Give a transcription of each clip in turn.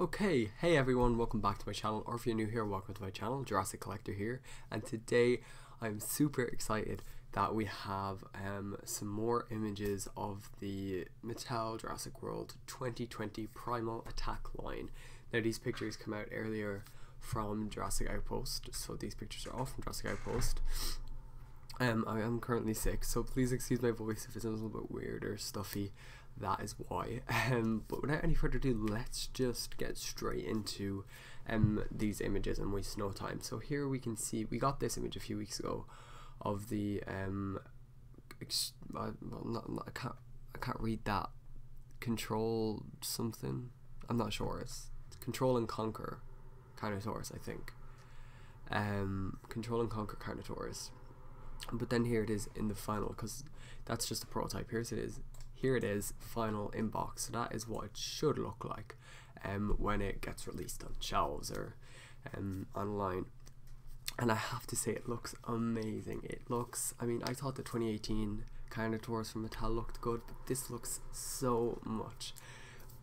Okay, hey everyone, welcome back to my channel, or if you're new here, welcome to my channel, Jurassic Collector here, and today I'm super excited that we have um, some more images of the Mattel Jurassic World 2020 Primal Attack line. Now these pictures come out earlier from Jurassic Outpost, so these pictures are all from Jurassic Outpost. Um, I am currently sick, so please excuse my voice if it's a little bit weird or stuffy that is why. Um, but without any further ado, let's just get straight into um, these images and waste no time. So here we can see, we got this image a few weeks ago of the, um, well, not, not, I, can't, I can't read that, control something, I'm not sure, it's control and conquer Carnotaurus, I think. Um, control and conquer Carnotaurus. But then here it is in the final, because that's just a prototype. Here's it is here it is final inbox. So that is what it should look like um, when it gets released on shelves or um, online. And I have to say it looks amazing. It looks I mean I thought the 2018 Carnotaurus from Mattel looked good but this looks so much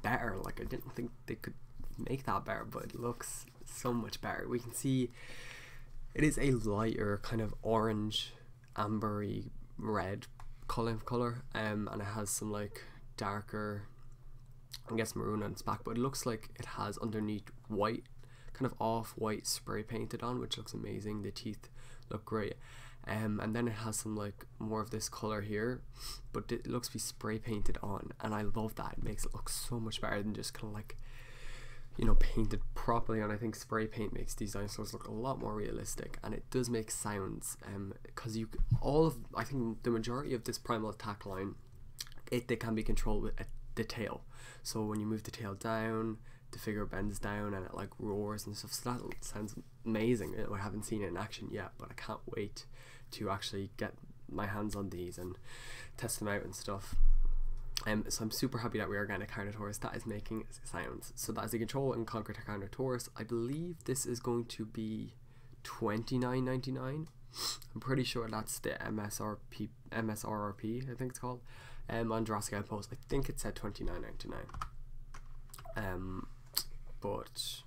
better. Like I didn't think they could make that better but it looks so much better. We can see it is a lighter kind of orange ambery red color color um and it has some like darker I guess maroon on its back but it looks like it has underneath white kind of off white spray painted on which looks amazing. The teeth look great. Um, and then it has some like more of this color here but it looks to be spray painted on and I love that. It makes it look so much better than just kind of like you know painted properly and I think spray paint makes these dinosaurs look a lot more realistic and it does make sounds Um, because you all of I think the majority of this primal attack line it they can be controlled with a, the tail. So when you move the tail down the figure bends down and it like roars and stuff. So that sounds amazing. I haven't seen it in action yet but I can't wait to actually get my hands on these and test them out and stuff um, so I'm super happy that we are getting a Carnotaurus that is making sounds. So that is a Control and Conquer Carnotaurus. I believe this is going to be $29.99. I'm pretty sure that's the MSRP, MSRRP, I think it's called, um, on Jurassic Outpost. I think it said $29.99. Um, but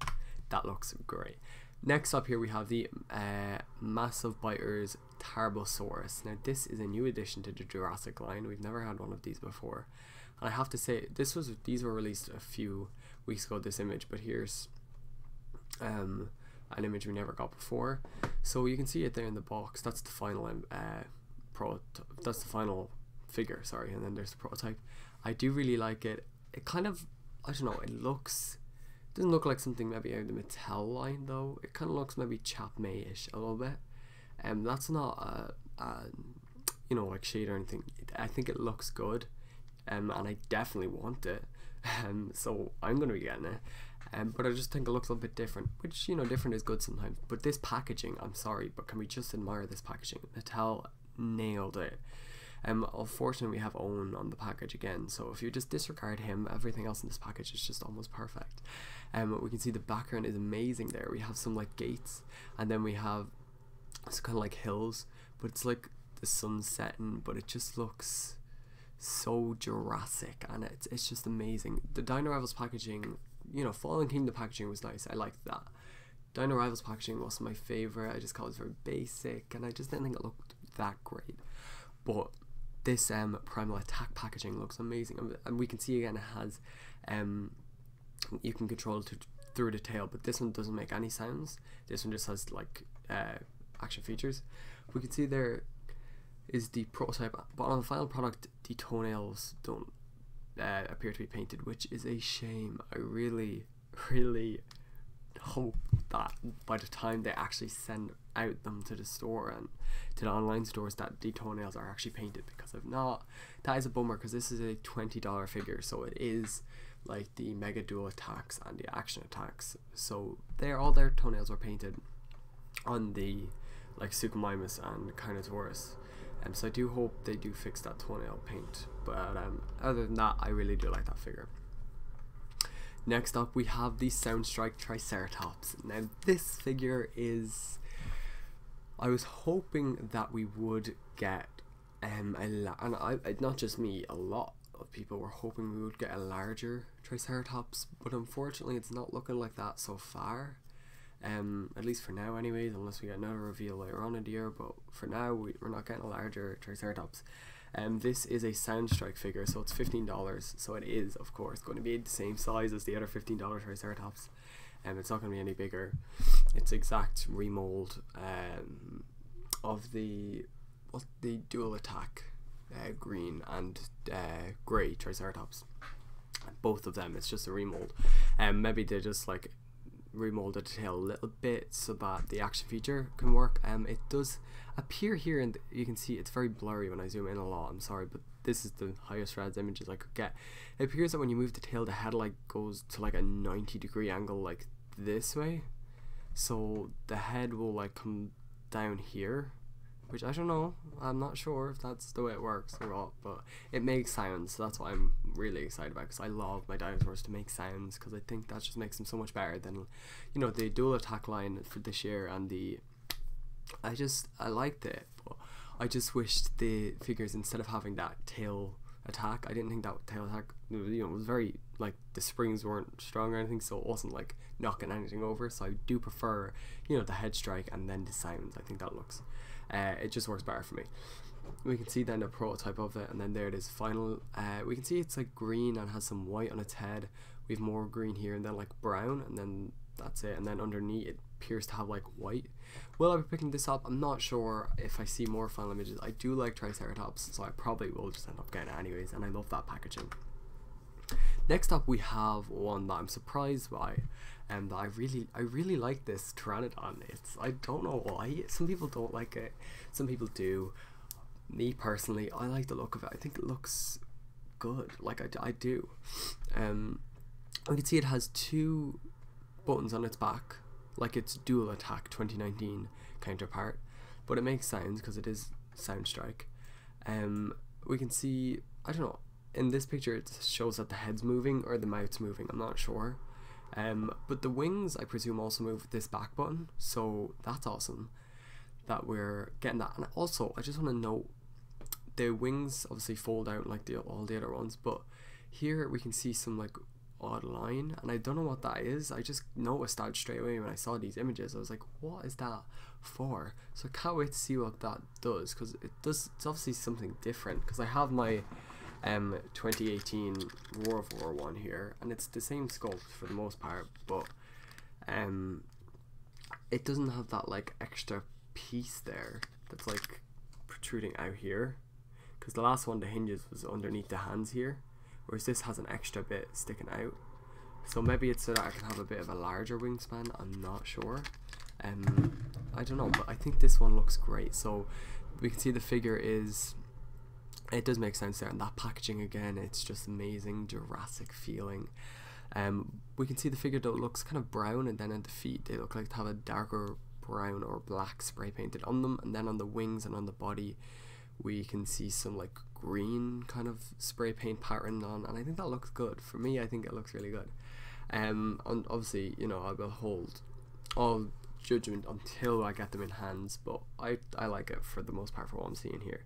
that looks great. Next up here we have the uh, Massive Biters Tarbosaurus. Now this is a new addition to the Jurassic line. We've never had one of these before. And I have to say this was these were released a few weeks ago this image, but here's um, an image we never got before. So you can see it there in the box. That's the final um, uh, pro that's the final figure, sorry, and then there's the prototype. I do really like it. It kind of I don't know, it looks doesn't look like something maybe out of the Mattel line though. It kind of looks maybe Chap Mei-ish a little bit. And um, that's not a, a, you know like shade or anything. I think it looks good, um, and I definitely want it. Um, so I'm gonna be getting it. Um, but I just think it looks a little bit different, which you know different is good sometimes. But this packaging, I'm sorry, but can we just admire this packaging? Mattel nailed it. Um, unfortunately, we have Owen on the package again, so if you just disregard him, everything else in this package is just almost perfect. Um, we can see the background is amazing there. We have some like gates, and then we have it's kind of like hills, but it's like the sun setting, but it just looks so Jurassic, and it's it's just amazing. The Dino Rivals packaging, you know, Fallen Kingdom packaging was nice. I liked that. Dino Rivals packaging wasn't my favorite. I just thought it was very basic, and I just didn't think it looked that great. But this um, primal attack packaging looks amazing and we can see again it has um, you can control it through the tail but this one doesn't make any sounds this one just has like uh, action features. We can see there is the prototype but on the final product the toenails don't uh, appear to be painted which is a shame. I really really hope that by the time they actually send out them to the store and to the online stores that the toenails are actually painted because if not that is a bummer because this is a $20 figure so it is like the mega dual attacks and the action attacks. So they're all their toenails were painted on the like Suchomimus and Carnotaurus and um, so I do hope they do fix that toenail paint but um, other than that I really do like that figure Next up, we have the Soundstrike Triceratops. Now, this figure is. I was hoping that we would get um, a lot, and I, not just me, a lot of people were hoping we would get a larger Triceratops, but unfortunately, it's not looking like that so far. Um, at least for now, anyways, unless we get another reveal later on in the year. But for now, we, we're not getting a larger Triceratops. Um, this is a Soundstrike figure, so it's fifteen dollars. So it is, of course, going to be the same size as the other fifteen dollar Triceratops. Um, it's not going to be any bigger. It's exact remold um, of the what the dual attack uh, green and uh, grey Triceratops. Both of them. It's just a remold. Um, maybe they just like remolded the tail a little bit so that the action feature can work. Um, it does appear here, and you can see it's very blurry when I zoom in a lot. I'm sorry, but this is the highest res images I could get. It appears that when you move the tail, the head like goes to like a 90 degree angle, like this way. So the head will like come down here which I don't know. I'm not sure if that's the way it works or what, but it makes sounds. So that's what I'm really excited about because I love my dinosaurs to make sounds because I think that just makes them so much better than, you know, the dual attack line for this year and the. I just I liked it, but I just wished the figures instead of having that tail attack, I didn't think that tail attack, you know, was very like the springs weren't strong or anything, so it wasn't like knocking anything over. So I do prefer, you know, the head strike and then the sounds. I think that looks uh, it just works better for me. We can see then a prototype of it and then there it is final. Uh, we can see it's like green and has some white on its head. We have more green here and then like brown and then that's it. And then underneath it appears to have like white. Will I be picking this up? I'm not sure if I see more final images. I do like Triceratops so I probably will just end up getting it anyways and I love that packaging next up we have one that I'm surprised by and I really I really like this Pteranodon. It's I don't know why. Some people don't like it. Some people do. Me personally, I like the look of it. I think it looks good. Like I, I do. Um, you can see it has two buttons on its back, like its dual attack 2019 counterpart, but it makes sounds because it is Soundstrike. Um, we can see I don't know. In this picture, it shows that the head's moving or the mouth's moving. I'm not sure. Um, but the wings, I presume, also move with this back button, so that's awesome that we're getting that. And also, I just want to note the wings obviously fold out like the all the other ones, but here we can see some like odd line, and I don't know what that is. I just noticed that straight away when I saw these images. I was like, what is that for? So I can't wait to see what that does because it does. It's obviously something different because I have my um 2018 Roar of War one here, and it's the same sculpt for the most part, but um it doesn't have that like extra piece there that's like protruding out here. Because the last one the hinges was underneath the hands here whereas this has an extra bit sticking out. So maybe it's so that I can have a bit of a larger wingspan I'm not sure. Um I don't know but I think this one looks great. So we can see the figure is it does make sense there and that packaging again it's just amazing Jurassic feeling. Um, we can see the figure that looks kind of brown and then at the feet they look like to have a darker brown or black spray painted on them and then on the wings and on the body we can see some like green kind of spray paint pattern on and I think that looks good. For me I think it looks really good. Um, and obviously you know I will hold all judgment until I get them in hands but I, I like it for the most part for what I'm seeing here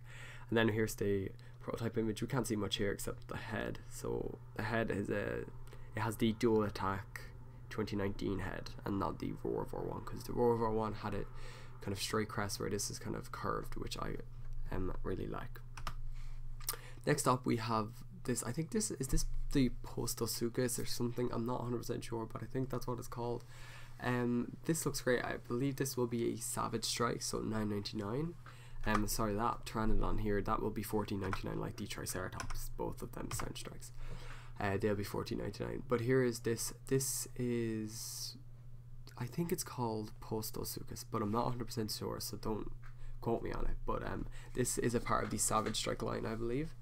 and then here's the prototype image. We can't see much here except the head. So the head is a it has the dual attack 2019 head and not the Roar of War one because the Roar of War one had it kind of straight crest where this is kind of curved which I um, really like. Next up we have this I think this is this the Postosuchus or something? I'm not 100% sure but I think that's what it's called. Um, this looks great. I believe this will be a Savage Strike so 9.99 um, sorry, that Pteranodon here, that will be fourteen ninety nine, like the Triceratops. Both of them sound strikes. Uh, they'll be fourteen ninety nine. But here is this. This is, I think it's called Postosuchus, but I'm not hundred percent sure, so don't quote me on it. But um, this is a part of the Savage Strike line, I believe.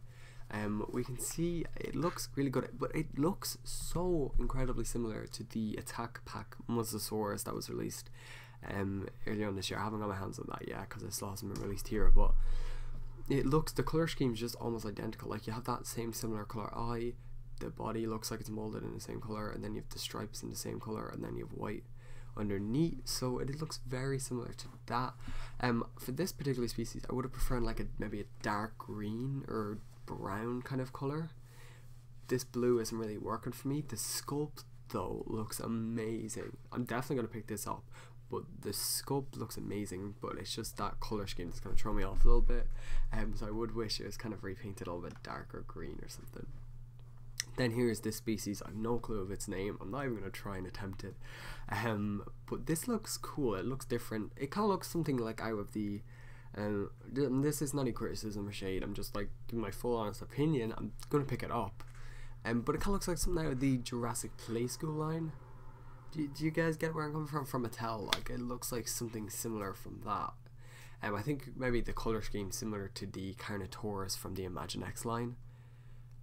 Um, we can see it looks really good, but it looks so incredibly similar to the Attack Pack Mosasaurus that was released um, earlier on this year. I haven't got my hands on that yet because it still hasn't been released here, but it looks the color scheme is just almost identical. Like you have that same similar color eye, the body looks like it's molded in the same color, and then you have the stripes in the same color, and then you have white underneath. So it looks very similar to that. Um, for this particular species, I would have preferred like a maybe a dark green or brown kind of color this blue isn't really working for me. The sculpt though looks amazing. I'm definitely gonna pick this up, but the sculpt looks amazing. But it's just that color scheme that's gonna throw me off a little bit. Um, so I would wish it was kind of repainted a little bit darker green or something. Then here's this species. I've no clue of its name. I'm not even gonna try and attempt it. Um, but this looks cool. It looks different. It kind of looks something like out of the. Um, this is not a criticism or shade. I'm just like giving my full honest opinion. I'm gonna pick it up. Um, but it kind of looks like something out of the Jurassic Playskool line. Do, do you guys get where I'm coming from? From Mattel, like it looks like something similar from that. Um, I think maybe the color scheme similar to the Carnotaurus from the Imaginext line.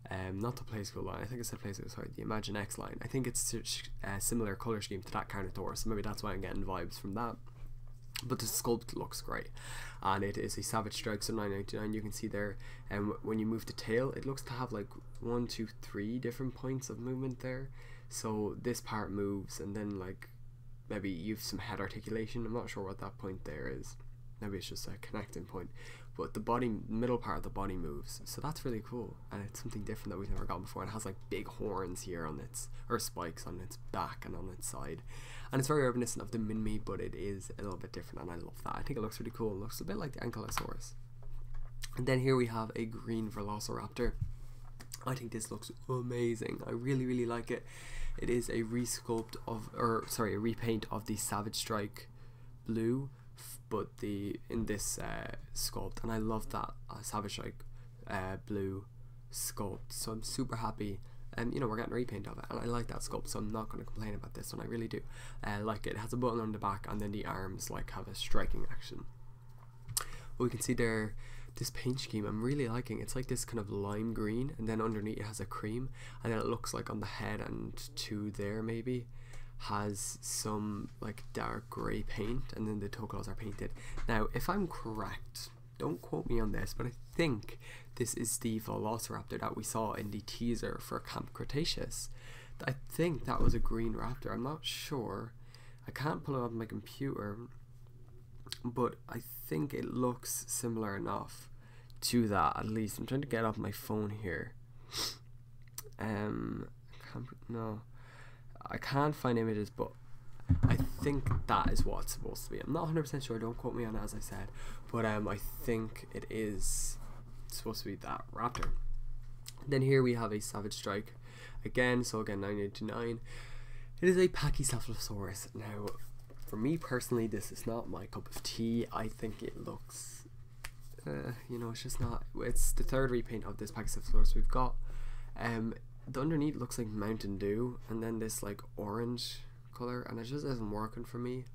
Um, not the Playskool line. I think it's the Playskool. Sorry, the Imaginext line. I think it's a uh, similar color scheme to that Carnotaurus. So maybe that's why I'm getting vibes from that. But the sculpt looks great, and it is a Savage Strike. So 9.99. You can see there, and um, when you move the tail, it looks to have like one, two, three different points of movement there. So this part moves, and then like maybe you've some head articulation. I'm not sure what that point there is. Maybe it's just a connecting point, but the body middle part of the body moves. So that's really cool. And it's something different that we've never got before. And it has like big horns here on its or spikes on its back and on its side. And it's very reminiscent of the Minmi but it is a little bit different and I love that. I think it looks really cool. It looks a bit like the Ankylosaurus. And then here we have a green Velociraptor I think this looks amazing. I really really like it. It is a resculpt of or sorry a repaint of the Savage Strike blue but the in this uh, sculpt and I love that uh, Savage Strike uh, blue sculpt so I'm super happy. And you know we're getting a repaint of it and I like that sculpt so I'm not going to complain about this one I really do. Uh, like it. it has a button on the back and then the arms like have a striking action. We can see there this paint scheme I'm really liking it's like this kind of lime green and then underneath it has a cream and then it looks like on the head and two there maybe has some like dark grey paint and then the toe claws are painted. Now, if I'm correct, don't quote me on this, but I think this is the Velociraptor that we saw in the teaser for Camp Cretaceous. I think that was a green raptor. I'm not sure. I can't pull it up on my computer, but I think it looks similar enough to that at least. I'm trying to get off my phone here. Um, no. I can't find images, but I think that is what it's supposed to be. I'm not 100% sure, don't quote me on it as I said, but um, I think it is supposed to be that raptor. Then here we have a Savage Strike again, so again 989. It is a Pachycephalosaurus. Now, for me personally, this is not my cup of tea. I think it looks, uh, you know, it's just not. It's the third repaint of this Pachycephalosaurus we've got. Um, the underneath looks like Mountain Dew, and then this like orange color, and it just isn't working for me.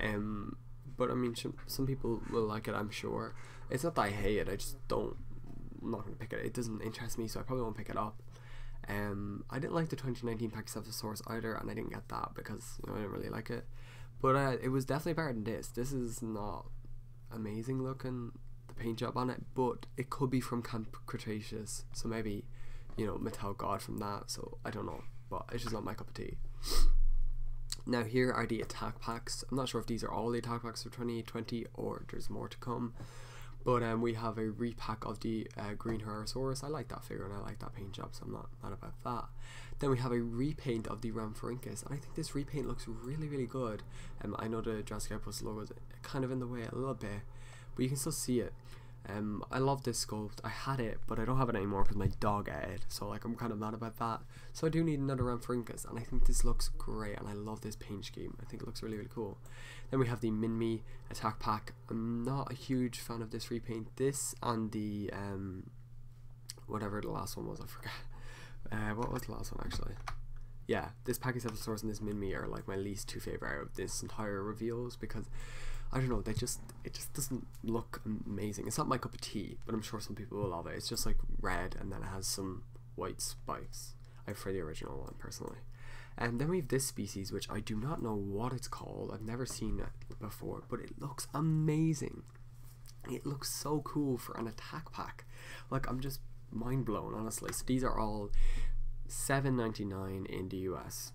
Um, but I mean, some people will like it, I'm sure. It's not that I hate it; I just don't. I'm not gonna pick it. It doesn't interest me, so I probably won't pick it up. Um, I didn't like the 2019 Pack of Source either, and I didn't get that because you know, I didn't really like it. But uh, it was definitely better than this. This is not amazing looking, the paint job on it, but it could be from Camp Cretaceous, so maybe you know, Mattel God from that. So I don't know, but it's just not my cup of tea. Now here are the attack packs. I'm not sure if these are all the attack packs for 2020 or there's more to come. But um, we have a repack of the uh, Green Herrerasaurus. I like that figure and I like that paint job, so I'm not mad about that. Then we have a repaint of the Rhamphorhynchus, and I think this repaint looks really, really good. Um, I know the Jurassic Outpost logo is kind of in the way a little bit, but you can still see it. Um, I love this sculpt. I had it, but I don't have it anymore because my dog ate it. So like I'm kind of mad about that. So I do need another Rhamphorhynchus, and I think this looks great, and I love this paint scheme. I think it looks really really cool. Then we have the Minmi attack pack. I'm not a huge fan of this repaint. This and the um, whatever the last one was, I forget. Uh, what was the last one actually? Yeah, this Pachycephalosaurus and this Minmi are like my least two favorite out of this entire reveals because I don't know, they just it just doesn't look amazing. It's not my cup of tea, but I'm sure some people will love it. It's just like red and then it has some white spikes. I prefer the original one personally. And then we have this species, which I do not know what it's called. I've never seen it before, but it looks amazing. It looks so cool for an attack pack. Like I'm just mind blown, honestly. So these are all seven ninety nine in the US.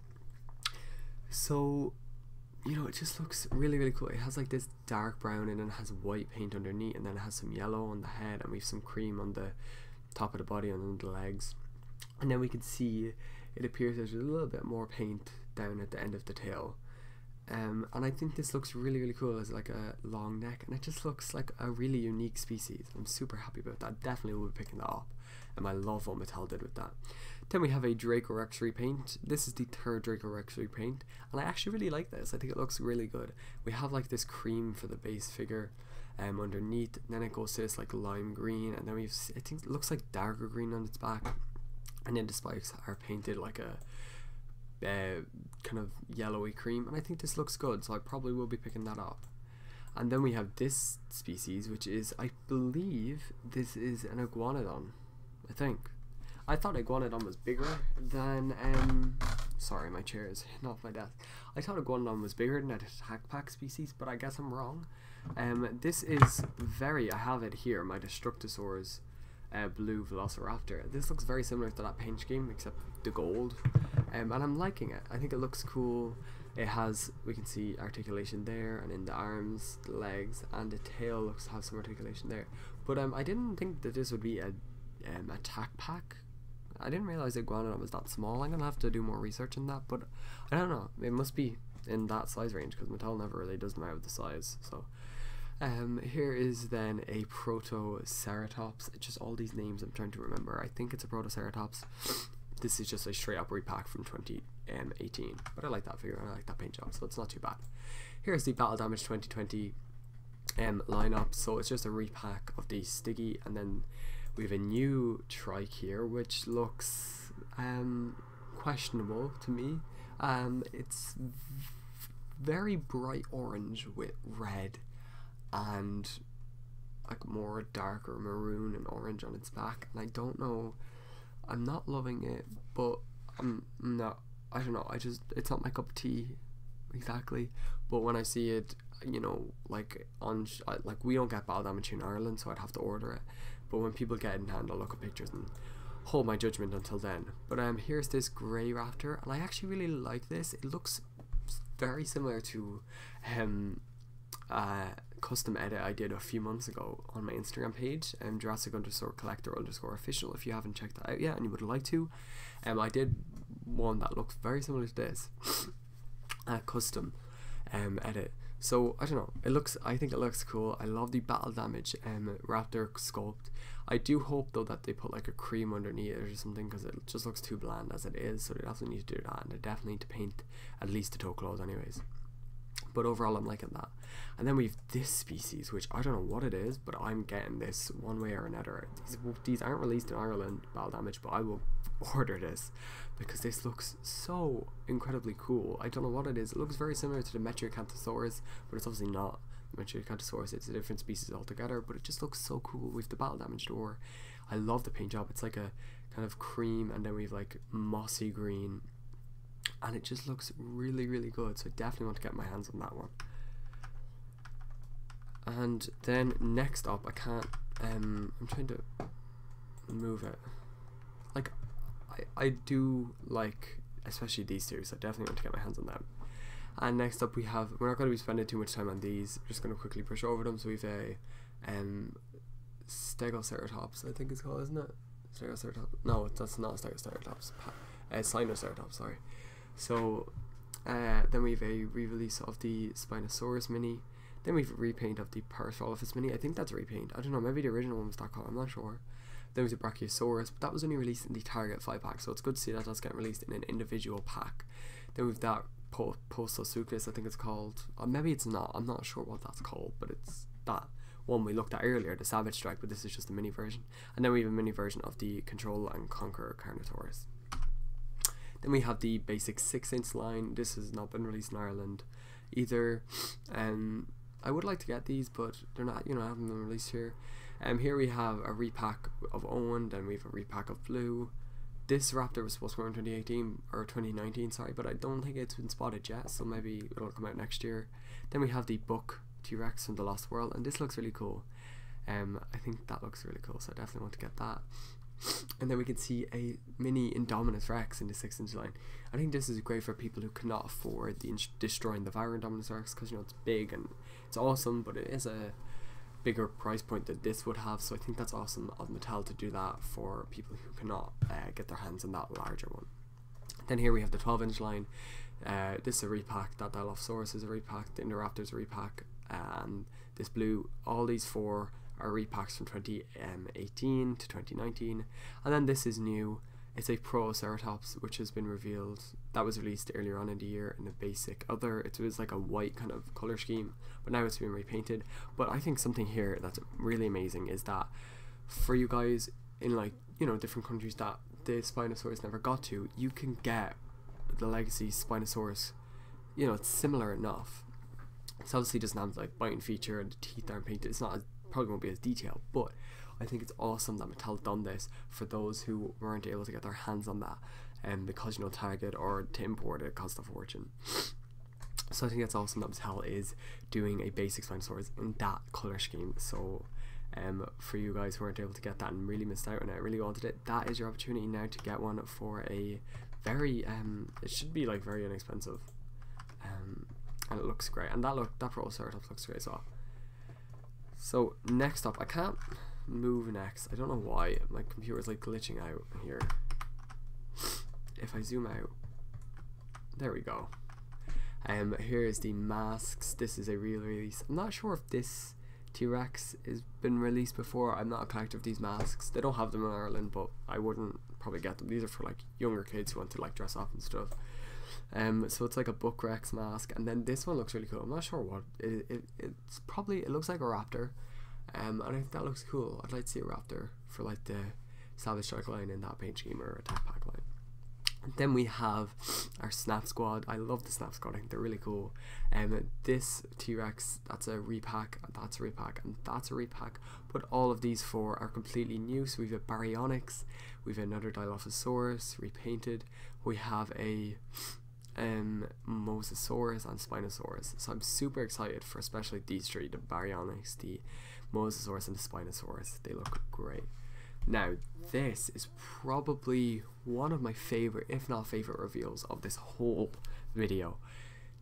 So you know, it just looks really, really cool. It has like this dark brown and then it has white paint underneath and then it has some yellow on the head and we have some cream on the top of the body and on the legs. and then we can see it appears there's a little bit more paint down at the end of the tail. Um, and I think this looks really really cool as like a long neck and it just looks like a really unique species. I'm super happy about that. Definitely will be picking that up. And I love what Mattel did with that then we have a Draco Rex repaint. This is the third Draco Rex repaint and I actually really like this. I think it looks really good. We have like this cream for the base figure um, underneath. Then it goes to this like lime green and then we've I think it looks like darker green on its back. And then the spikes are painted like a uh, kind of yellowy cream and I think this looks good so I probably will be picking that up. And then we have this species which is I believe this is an iguanodon I think I thought iguanodon was bigger than um sorry my chair is not my desk I thought iguanodon was bigger than a attack pack species but I guess I'm wrong um this is very I have it here my Destructosaurus uh, blue Velociraptor. This looks very similar to that paint scheme, except the gold, um, and I'm liking it. I think it looks cool. It has, we can see articulation there, and in the arms, the legs, and the tail looks to have some articulation there. But um, I didn't think that this would be a um, attack pack. I didn't realize Iguanodon was that small. I'm gonna have to do more research on that, but I don't know. It must be in that size range because Mattel never really does them of the size. So um, here is then a Protoceratops. It's just all these names I'm trying to remember. I think it's a Protoceratops. This is just a straight up repack from 2018. But I like that figure. I like that paint job, so it's not too bad. Here's the Battle Damage 2020 um, lineup. So it's just a repack of the Stiggy, and then we have a new trike here, which looks um, questionable to me. Um, it's very bright orange with red and like more darker maroon and orange on its back and I don't know I'm not loving it but I'm not I don't know I just it's not my cup of tea exactly but when I see it you know like on like we don't get battle damage in Ireland so I'd have to order it but when people get in hand I'll look at pictures and hold my judgment until then but um here's this grey raptor and I actually really like this it looks very similar to um uh custom edit I did a few months ago on my Instagram page, um, Jurassic underscore collector underscore official. If you haven't checked that out yet and you would like to, um, I did one that looks very similar to this, a custom um, edit. So I don't know. It looks. I think it looks cool. I love the battle damage um raptor sculpt. I do hope though that they put like a cream underneath it or something because it just looks too bland as it is. So they definitely need to do that, and they definitely need to paint at least the toe claws, anyways but overall I'm liking that. And then we have this species, which I don't know what it is, but I'm getting this one way or another. These, these aren't released in Ireland, battle damage, but I will order this because this looks so incredibly cool. I don't know what it is. It looks very similar to the Metriacanthosaurus, but it's obviously not the Metriacanthosaurus. It's a different species altogether, but it just looks so cool with the battle damage door. I love the paint job. It's like a kind of cream, and then we have like mossy green and it just looks really really good. So I definitely want to get my hands on that one. And then next up I can't um I'm trying to move it. Like I, I do like especially these two so I definitely want to get my hands on them. And next up we have we're not going to be spending too much time on these. We're just going to quickly brush over them. So we've a um Stegoceratops I think it's called isn't it? Stegoceratops no that's not Stegoceratops uh, Sinoceratops sorry so uh, then we have a re-release of the Spinosaurus mini. Then we have a repaint of the Parasaurolophus mini. I think that's a repaint. I don't know. Maybe the original one was that color. I'm not sure. Then have the Brachiosaurus, but that was only released in the Target 5 pack, so it's good to see that that's getting released in an individual pack. Then we have that po- Postosuchus, I think it's called. Or maybe it's not. I'm not sure what that's called, but it's that one we looked at earlier, the Savage Strike, but this is just a mini version. And then we have a mini version of the Control and Conquer Carnotaurus. Then we have the basic 6 inch line. This has not been released in Ireland either. Um, I would like to get these, but they're not, you know, haven't been released here. Um, here we have a repack of Owen, then we have a repack of Blue. This Raptor was supposed to come out in 2018 or 2019, sorry, but I don't think it's been spotted yet, so maybe it'll come out next year. Then we have the Buck T Rex from the Lost World, and this looks really cool. Um, I think that looks really cool, so I definitely want to get that and then we can see a mini Indominus Rex in the 6 inch line. I think this is great for people who cannot afford the Destroy 'N Devour Indominus Rex because you know it's big and it's awesome, but it is a bigger price point that this would have. So I think that's awesome of Mattel to do that for people who cannot uh, get their hands on that larger one. Then here we have the 12 inch line. Uh, this is a repack. That Dilophosaurus is a repack. The Indoraptor is a repack. And this blue, all these four are repacks from 2018 to 2019. And then this is new. It's a Proceratops, which has been revealed. That was released earlier on in the year in a basic other. It was like a white kind of color scheme, but now it's been repainted. But I think something here that's really amazing is that for you guys in like you know different countries that the Spinosaurus never got to, you can get the legacy Spinosaurus. You know, it's similar enough. It obviously doesn't have like biting feature and the teeth aren't painted. It's not as, probably won't be as detailed, but I think it's awesome that Mattel done this for those who weren't able to get their hands on that, and um, because you know Target or to import it cost a fortune. So I think it's awesome that Mattel is doing a basic Spinosaurus in that color scheme. So um, for you guys who weren't able to get that and really missed out on it, really wanted it, that is your opportunity now to get one for a very um, it should be like very inexpensive. Um, and it looks great, and that look that Proceratops looks great as well. So next up, I can't move next. I don't know why my computer is like glitching out here. If I zoom out, there we go. Um, here is the masks. This is a real release. I'm not sure if this T-Rex has been released before. I'm not a collector of these masks. They don't have them in Ireland, but I wouldn't probably get them. These are for like younger kids who want to like dress up and stuff. Um, so it's like a Book Rex mask, and then this one looks really cool. I'm not sure what it, it it's probably it looks like a raptor, um, and I think that looks cool. I'd like to see a raptor for like the Savage Strike line in that paint scheme or attack pack line. Then we have our Snap Squad. I love the Snap Squad. I think they're really cool. Um, this T Rex, that's a repack, that's a repack, and that's a repack. But all of these four are completely new. So we have a Baryonyx, we have another Dilophosaurus repainted. We have a um, Mosasaurus and Spinosaurus. So I'm super excited for especially these three, the Baryonyx, the Mosasaurus, and the Spinosaurus. They look great. Now, this is probably one of my favorite, if not favorite, reveals of this whole video.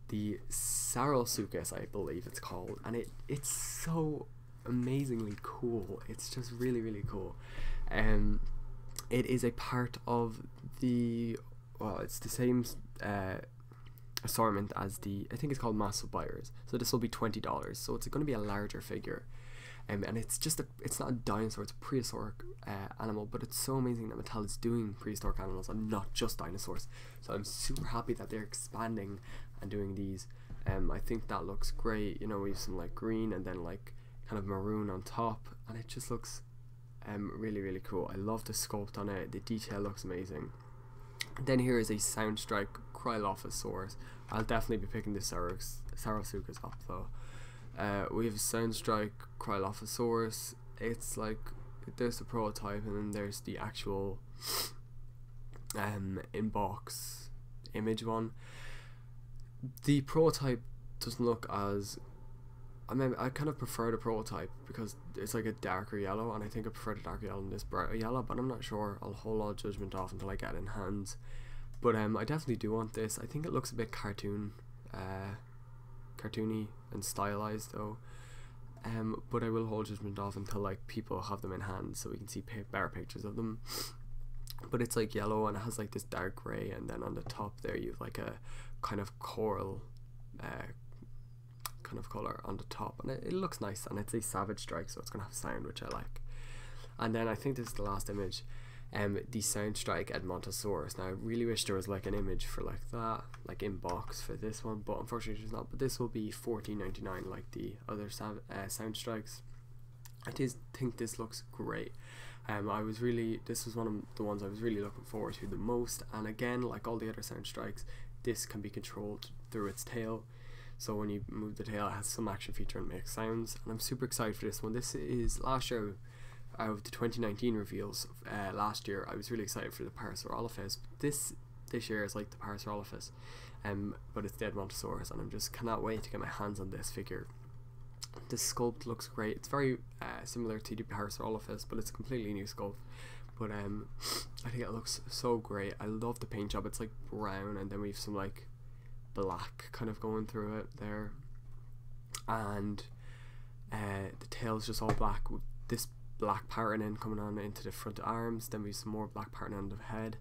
The Saurolosuchus, I believe it's called, and it it's so amazingly cool. It's just really, really cool. Um, it is a part of the well, it's the same uh, assortment as the I think it's called Massive Biters. So this will be twenty dollars. So it's going to be a larger figure. Um, and it's just a, it's not a dinosaur, it's a prehistoric uh, animal, but it's so amazing that Mattel is doing prehistoric animals and not just dinosaurs. So I'm super happy that they're expanding and doing these. Um, I think that looks great. You know, we have some like green and then like kind of maroon on top, and it just looks um, really really cool. I love the sculpt on it. The detail looks amazing. Then here is a Soundstrike Cryolophosaurus. I'll definitely be picking the Saurolosuchus up though. Uh, we have a Soundstrike Cryolophosaurus. It's like there's the prototype and then there's the actual um inbox image one. The prototype doesn't look as I mean I kind of prefer the prototype because it's like a darker yellow and I think I prefer the darker yellow than this brighter yellow, but I'm not sure. I'll hold all judgment off until I get in hands. But um I definitely do want this. I think it looks a bit cartoon uh cartoony and stylized though. Um, but I will hold judgment off until like people have them in hand so we can see better pictures of them. But it's like yellow and it has like this dark gray, and then on the top there you have like a kind of coral uh, kind of color on the top, and it, it looks nice. And it's a Savage Strike, so it's gonna have sound, which I like. And then I think this is the last image um, the Soundstrike Edmontosaurus. Now, I really wish there was like an image for like that, like in box for this one, but unfortunately there's not. But this will be fourteen ninety nine like the other sound, uh, Soundstrikes. I just think this looks great. Um, I was really this was one of the ones I was really looking forward to the most. And again, like all the other Soundstrikes, this can be controlled through its tail. So when you move the tail, it has some action feature and makes sounds. And I'm super excited for this one. This is last year of the 2019 reveals uh, last year, I was really excited for the Parasaurolophus. This this year is like the Parasaurolophus, um, but it's the Edmontosaurus, and I'm just cannot wait to get my hands on this figure. The sculpt looks great. It's very uh, similar to the Parasaurolophus, but it's a completely new sculpt. But um, I think it looks so great. I love the paint job. It's like brown, and then we have some like black kind of going through it there, and Uh, the tail's just all black with this black pattern in coming on into the front arms. Then we've some more black pattern on the head,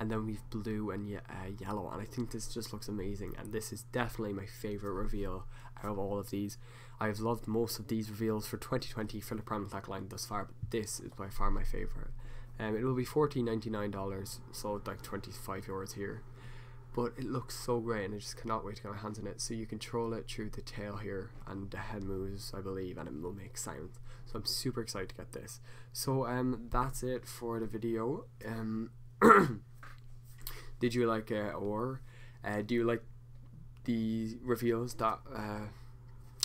and then we've blue and ye- uh, yellow. And I think this just looks amazing. And this is definitely my favorite reveal out of all of these. I've loved most of these reveals for 2020 for the Primal Attack line thus far, but this is by far my favorite. Um, it will be fourteen ninety nine dollars, so like twenty five euros here. But it looks so great, and I just cannot wait to get my hands on it. So you control it through the tail here, and the head moves, I believe, and it will make sounds. So I'm super excited to get this. So um, that's it for the video. Um, did you like it, or uh, do you like the reveals that? Uh,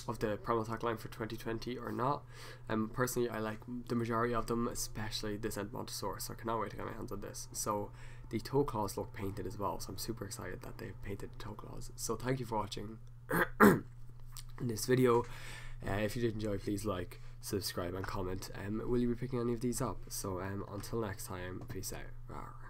of the Primal Attack line for 2020 or not. Um, personally, I like the majority of them, especially this Edmontosaurus. So I cannot wait to get my hands on this. So the toe claws look painted as well, so I'm super excited that they've painted the toe claws. So thank you for watching this video. Uh, if you did enjoy, please like, subscribe, and comment. Um, will you be picking any of these up? So um, until next time, peace out.